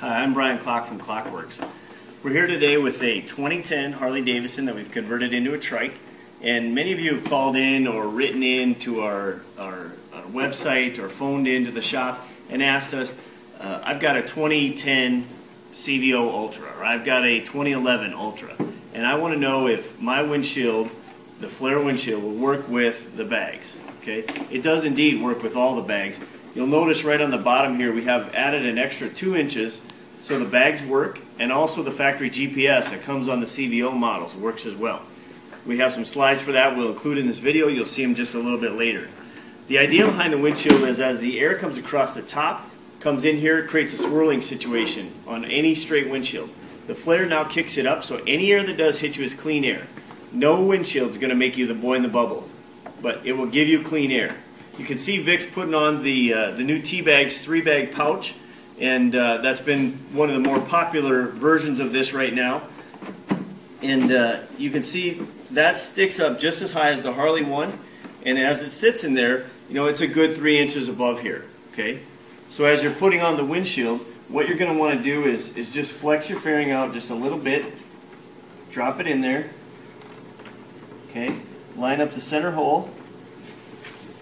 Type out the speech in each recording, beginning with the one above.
Hi, I'm Brian Klock from Klock Werks. We're here today with a 2010 Harley Davidson that we've converted into a trike. And many of you have called in or written in to our, our, our website or phoned into the shop and asked us, uh, I've got a 2010 CVO Ultra or I've got a 2011 Ultra and I want to know if my windshield, the flare windshield, will work with the bags. Okay, It does indeed work with all the bags. You'll notice right on the bottom here we have added an extra two inches so the bags work and also the factory GPS that comes on the CVO models works as well. We have some slides for that we'll include in this video. You'll see them just a little bit later. The idea behind the windshield is as the air comes across the top, comes in here, creates a swirling situation on any straight windshield. The flare now kicks it up so any air that does hit you is clean air. No windshield is going to make you the boy in the bubble, but it will give you clean air. You can see Vic's putting on the, uh, the new T-Bags three-bag pouch, and uh, that's been one of the more popular versions of this right now. And uh, you can see that sticks up just as high as the Harley one, and as it sits in there, you know, it's a good three inches above here, okay? So as you're putting on the windshield, what you're going to want to do is, is just flex your fairing out just a little bit, drop it in there, okay? Line up the center hole,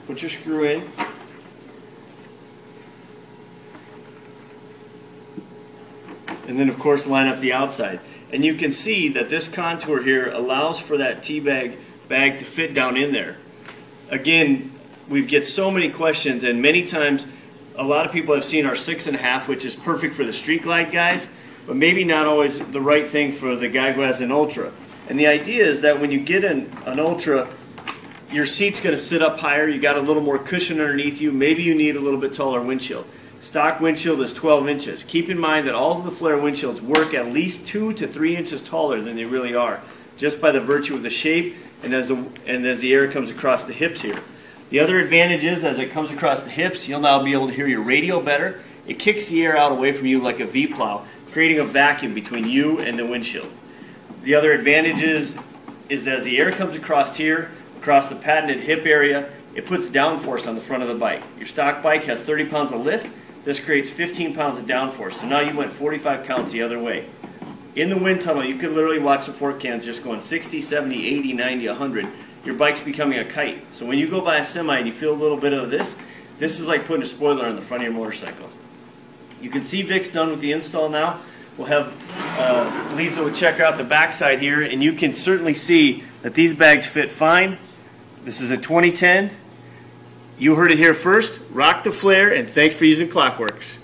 Put your screw in. And then of course line up the outside. And you can see that this contour here allows for that T-bag bag to fit down in there. Again, we get so many questions and many times a lot of people have seen our six and a half, which is perfect for the street glide guys, but maybe not always the right thing for the guy who has an ultra. And the idea is that when you get an, an ultra, your seat's going to sit up higher. You got a little more cushion underneath you. Maybe you need a little bit taller windshield. Stock windshield is 12 inches. Keep in mind that all of the flare windshields work at least two to three inches taller than they really are, just by the virtue of the shape and as the, and as the air comes across the hips here. The other advantage is as it comes across the hips, you'll now be able to hear your radio better. It kicks the air out away from you like a V-plow, creating a vacuum between you and the windshield. The other advantage is, is as the air comes across here, across the patented hip area, it puts downforce on the front of the bike. Your stock bike has 30 pounds of lift. This creates 15 pounds of downforce. So now you went 45 counts the other way. In the wind tunnel, you could literally watch the fork cans just going 60, 70, 80, 90, 100. Your bike's becoming a kite. So when you go by a semi and you feel a little bit of this, this is like putting a spoiler on the front of your motorcycle. You can see Vic's done with the install now. We'll have uh, Lisa will check out the backside here, and you can certainly see that these bags fit fine. This is a 2010. You heard it here first. Rock the flare, and thanks for using Klock Werks.